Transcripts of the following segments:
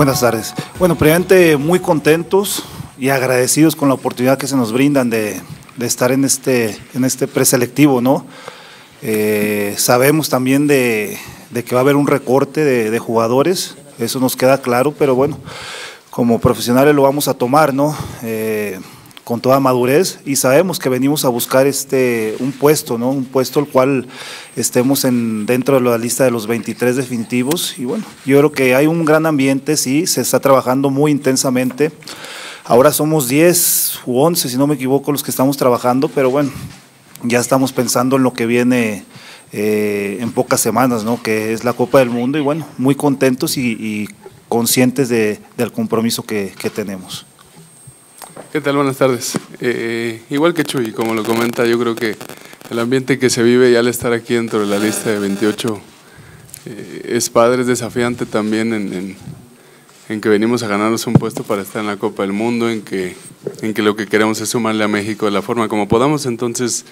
Buenas tardes. Bueno, primeramente muy contentos y agradecidos con la oportunidad que se nos brindan de, estar en este, en este preselectivo, ¿no? Eh, sabemos también de, que va a haber un recorte de, jugadores, eso nos queda claro, pero bueno, como profesionales lo vamos a tomar, ¿no? Eh, con toda madurez y sabemos que venimos a buscar este un puesto, ¿no? Un puesto el cual estemos en, dentro de la lista de los 23 definitivos y bueno, yo creo que hay un gran ambiente, sí, se está trabajando muy intensamente. Ahora somos 10 u 11, si no me equivoco, los que estamos trabajando, pero bueno, ya estamos pensando en lo que viene eh, en pocas semanas, ¿no? Que es la Copa del Mundo y bueno, muy contentos y, conscientes de, del compromiso que tenemos. ¿Qué tal? Buenas tardes. Eh, igual que Chuy, como lo comenta, yo creo que el ambiente que se vive y al estar aquí dentro de la lista de 28 eh, es padre, es desafiante también en, en, que venimos a ganarnos un puesto para estar en la Copa del Mundo, en que, en que lo que queremos es sumarle a México de la forma como podamos. Entonces,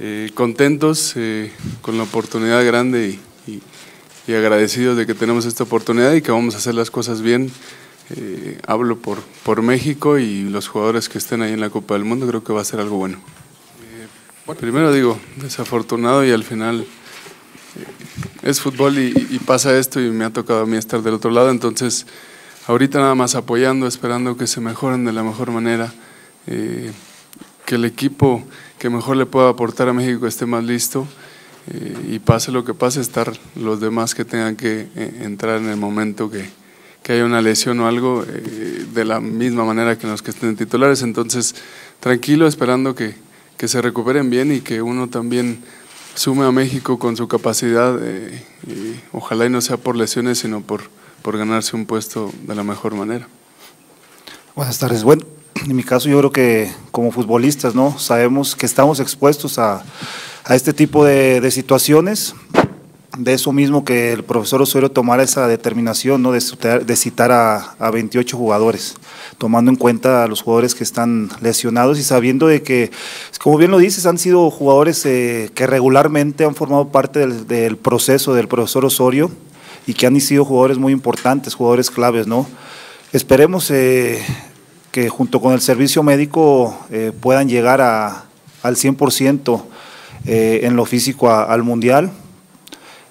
eh, contentos con la oportunidad grande y, y agradecidos de que tenemos esta oportunidad y que vamos a hacer las cosas bien eh, hablo por, por México y los jugadores que estén ahí en la Copa del Mundo, creo que va a ser algo bueno. Eh, primero digo, desafortunado y al final eh, es fútbol y, pasa esto y me ha tocado a mí estar del otro lado, entonces ahorita nada más apoyando, esperando que se mejoren de la mejor manera, que el equipo que mejor le pueda aportar a México esté más listo. y pase lo que pase, estar los demás que tengan que entrar en el momento que, que haya una lesión o algo eh, de la misma manera que los que estén titulares. Entonces, tranquilo, esperando que, que, se recuperen bien y que uno también sume a México con su capacidad, eh, ojalá y no sea por lesiones, sino por, por ganarse un puesto de la mejor manera. Buenas tardes. Bueno, en mi caso yo creo que como futbolistas, ¿no? Sabemos que estamos expuestos a, a este tipo de, de situaciones de eso mismo que el profesor Osorio tomara esa determinación ¿no? de, citar, a, 28 jugadores, tomando en cuenta a los jugadores que están lesionados y sabiendo de que, como bien lo dices, han sido jugadores eh, que regularmente han formado parte del, proceso del profesor Osorio y que han sido jugadores muy importantes, jugadores claves. ¿no? Esperemos eh, que junto con el servicio médico eh, puedan llegar a, al 100% en lo físico al Mundial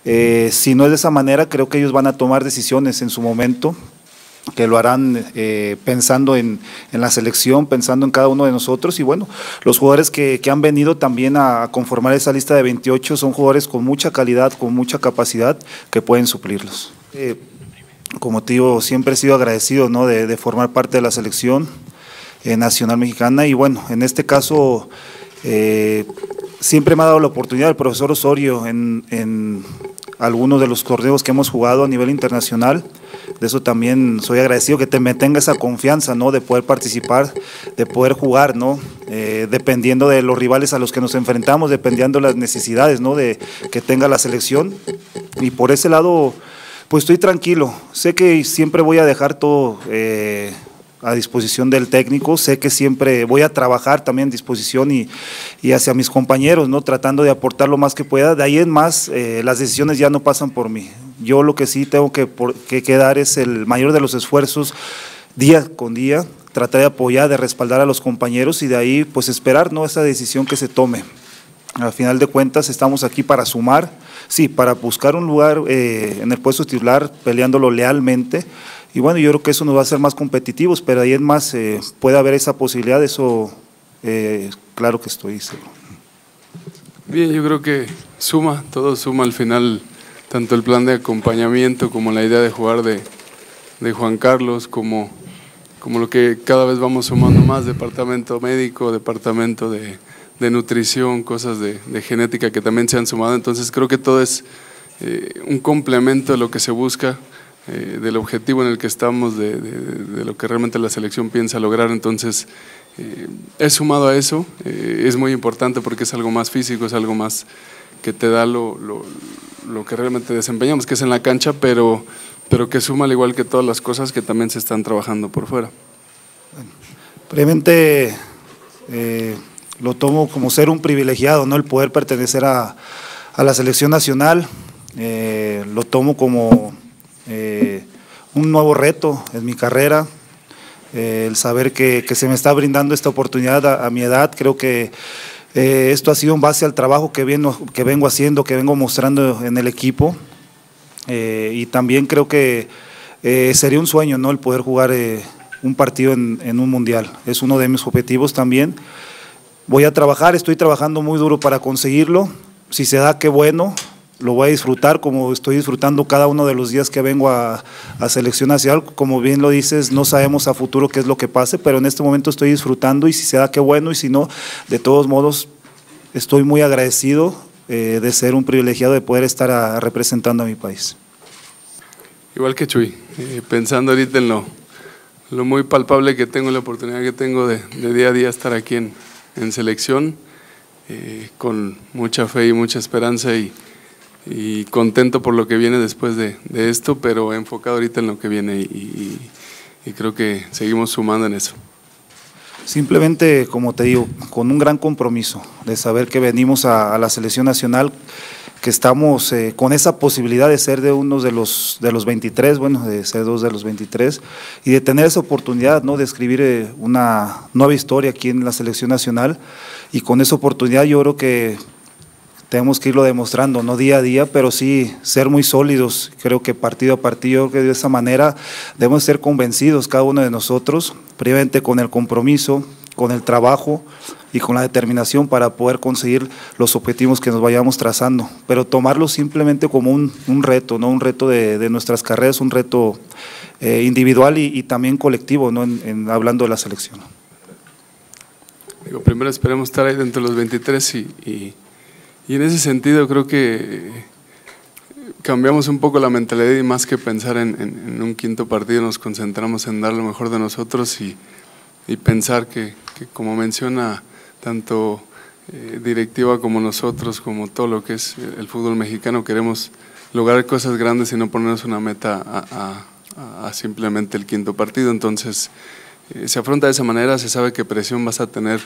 eh, si no es de esa manera, creo que ellos van a tomar decisiones en su momento, que lo harán eh, pensando en, la selección, pensando en cada uno de nosotros. Y bueno, los jugadores que, han venido también a conformar esa lista de 28 son jugadores con mucha calidad, con mucha capacidad, que pueden suplirlos. Eh, como te digo, siempre he sido agradecido ¿no? de, formar parte de la selección nacional mexicana y bueno, en este caso siempre me ha dado la oportunidad el profesor Osorio en, algunos de los torneos que hemos jugado a nivel internacional. De eso también soy agradecido que te, me tenga esa confianza, ¿no? De poder participar, de poder jugar, ¿no? Eh, dependiendo de los rivales a los que nos enfrentamos, dependiendo de las necesidades, ¿no? De que tenga la selección. Y por ese lado, pues estoy tranquilo. Sé que siempre voy a dejar todo eh, a disposición del técnico. Sé que siempre voy a trabajar también a disposición y, hacia mis compañeros, ¿no? tratando de aportar lo más que pueda. De ahí en más, eh, las decisiones ya no pasan por mí. Yo lo que sí tengo que, que, que dar es el mayor de los esfuerzos día con día, tratar de apoyar, de respaldar a los compañeros y de ahí pues esperar ¿no? esa decisión que se tome. Al final de cuentas estamos aquí para sumar, sí, para buscar un lugar eh, en el puesto titular, peleándolo lealmente, y bueno, yo creo que eso nos va a hacer más competitivos, pero ahí en más eh, puede haber esa posibilidad, eso eh, claro que estoy seguro. Bien, yo creo que suma, todo suma al final, tanto el plan de acompañamiento como la idea de jugar de, de Juan Carlos, como, como lo que cada vez vamos sumando más, departamento médico, departamento de, de nutrición, cosas de, de, genética que también se han sumado, entonces creo que todo es eh, un complemento de lo que se busca eh, del objetivo en el que estamos, de, lo que realmente la selección piensa lograr. Entonces, eh, he sumado a eso, eh, es muy importante porque es algo más físico, es algo más que te da lo, lo, que realmente desempeñamos, que es en la cancha, pero, pero que suma al igual que todas las cosas que también se están trabajando por fuera. Previamente lo tomo como ser un privilegiado, ¿no? el poder pertenecer a, a la selección nacional, lo tomo como un nuevo reto en mi carrera, eh, el saber que, se me está brindando esta oportunidad a, mi edad, creo que eh, esto ha sido en base al trabajo que, que vengo haciendo, que vengo mostrando en el equipo, y también creo que sería un sueño ¿no? el poder jugar un partido en, en un mundial, es uno de mis objetivos también. Voy a trabajar, estoy trabajando muy duro para conseguirlo. Si se da, qué bueno. Lo voy a disfrutar como estoy disfrutando cada uno de los días que vengo a, a Selección Nacional. Como bien lo dices, no sabemos a futuro qué es lo que pase, pero en este momento estoy disfrutando y si se da, qué bueno. Y si no, de todos modos, estoy muy agradecido eh, de ser un privilegiado de poder estar representando a mi país. Igual que Chuy, eh, pensando ahorita en lo, lo muy palpable que tengo, la oportunidad que tengo de, de día a día estar aquí en, en selección, eh, con mucha fe y mucha esperanza y, contento por lo que viene después de, esto, pero enfocado ahorita en lo que viene y, creo que seguimos sumando en eso. Simplemente, como te digo, con un gran compromiso de saber que venimos a la selección nacional que estamos eh, con esa posibilidad de ser de uno de los, de los 23, bueno, de ser dos de los 23, y de tener esa oportunidad ¿no? de escribir eh, una nueva historia aquí en la selección nacional. Y con esa oportunidad yo creo que tenemos que irlo demostrando, no día a día, pero sí ser muy sólidos. Creo que partido a partido, que de esa manera debemos ser convencidos cada uno de nosotros, previamente con el compromiso, con el trabajo y con la determinación para poder conseguir los objetivos que nos vayamos trazando, pero tomarlo simplemente como un, reto, ¿no? un reto de, nuestras carreras, un reto eh, individual y, también colectivo, ¿no? En, hablando de la selección. Primero esperemos estar ahí dentro de los 23 y, en ese sentido creo que cambiamos un poco la mentalidad y más que pensar en, un quinto partido nos concentramos en dar lo mejor de nosotros y y pensar que, como menciona tanto eh, directiva como nosotros, como todo lo que es el fútbol mexicano, queremos lograr cosas grandes y no ponernos una meta a, simplemente el quinto partido. Entonces, eh, se afronta de esa manera, se sabe qué presión vas a tener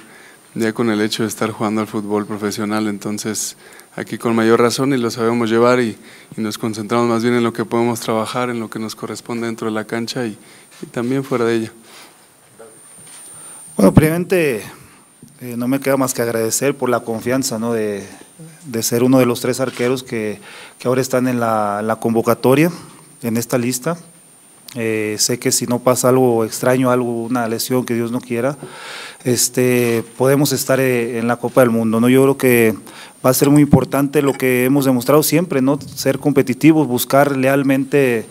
ya con el hecho de estar jugando al fútbol profesional, entonces aquí con mayor razón y lo sabemos llevar y, nos concentramos más bien en lo que podemos trabajar, en lo que nos corresponde dentro de la cancha y también fuera de ella. Bueno, primeramente eh, no me queda más que agradecer por la confianza ¿no? de, ser uno de los tres arqueros que, ahora están en la, convocatoria, en esta lista. Eh, sé que si no pasa algo extraño, algo, una lesión que Dios no quiera, este, podemos estar eh, en la Copa del Mundo. ¿no? Yo creo que va a ser muy importante lo que hemos demostrado siempre, ¿no? ser competitivos, buscar lealmente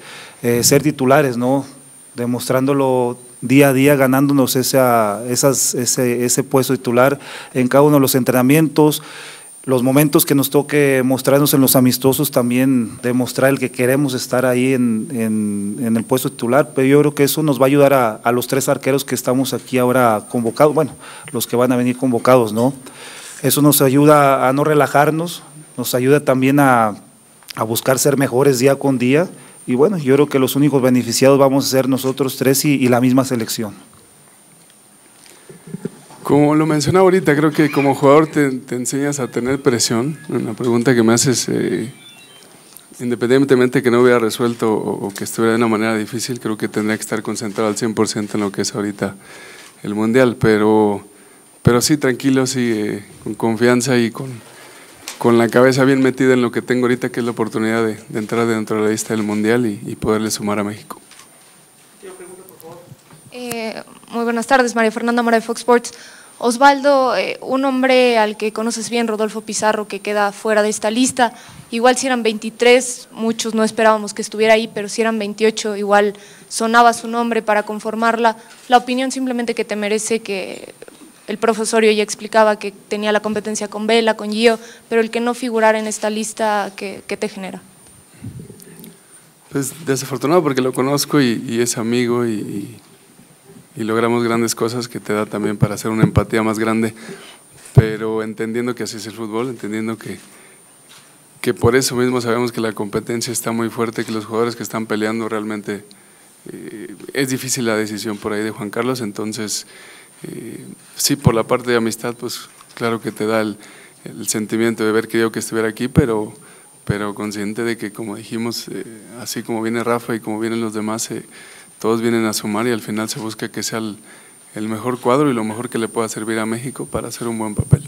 ser titulares, ¿no? demostrándolo día a día ganándonos esa, esas, ese, ese puesto titular en cada uno de los entrenamientos, los momentos que nos toque mostrarnos en los amistosos también demostrar el que queremos estar ahí en, el puesto titular, pero yo creo que eso nos va a ayudar a, los tres arqueros que estamos aquí ahora convocados, bueno, los que van a venir convocados, ¿no? Eso nos ayuda a no relajarnos, nos ayuda también a buscar ser mejores día con día y bueno, yo creo que los únicos beneficiados vamos a ser nosotros tres y, la misma selección. Como lo mencionaba ahorita, creo que como jugador te, enseñas a tener presión. Una pregunta que me haces, eh, independientemente que no hubiera resuelto o, que estuviera de una manera difícil, creo que tendría que estar concentrado al 100% en lo que es ahorita el Mundial. Pero, pero sí, tranquilo, sí, eh, con confianza y con, con la cabeza bien metida en lo que tengo ahorita, que es la oportunidad de, entrar dentro de la lista del Mundial y, poderle sumar a México. Eh, muy buenas tardes, María Fernanda Mora de Fox Sports. Osvaldo, eh, un hombre al que conoces bien, Rodolfo Pizarro, que queda fuera de esta lista. Igual si eran 23, muchos no esperábamos que estuviera ahí, pero si eran 28, igual sonaba su nombre para conformarla. La opinión simplemente que te merece que el profesorio ya explicaba que tenía la competencia con Vela, con Gio, pero el que no figurara en esta lista, ¿qué, te genera? Pues desafortunado porque lo conozco y, es amigo y, logramos grandes cosas que te da también para hacer una empatía más grande, pero entendiendo que así es el fútbol, entendiendo que, que por eso mismo sabemos que la competencia está muy fuerte, que los jugadores que están peleando realmente eh, es difícil la decisión por ahí de Juan Carlos, entonces eh, sí, por la parte de amistad, pues claro que te da el, sentimiento de haber querido que estuviera aquí, pero, pero consciente de que, como dijimos, eh, así como viene Rafa y como vienen los demás, eh, todos vienen a sumar y al final se busca que sea el, el mejor cuadro y lo mejor que le pueda servir a México para hacer un buen papel.